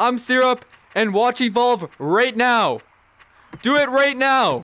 I'm Syrup, and watch Evolve right now. Do it right now.